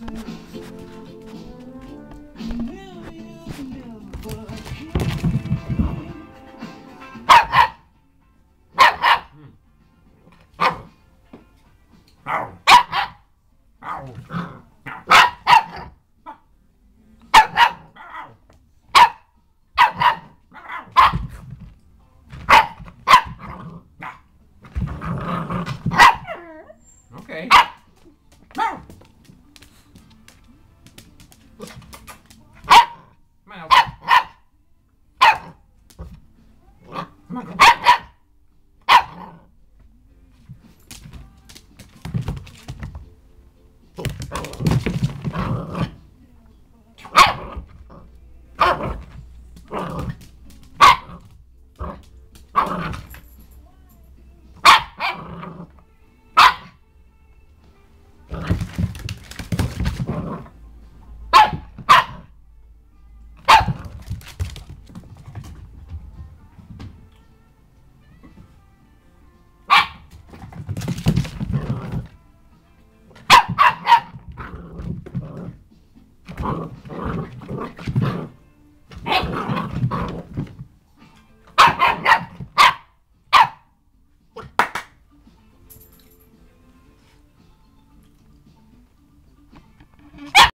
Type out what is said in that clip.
Hmm. Okay. Come on. Come on.